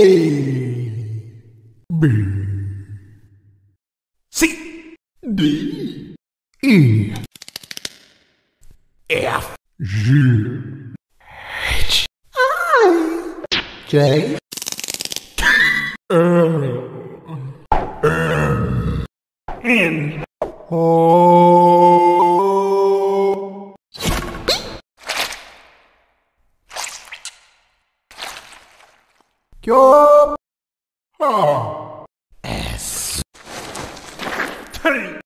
B. C. D. E. F. G. H. I. J. L M. N. O Q R S T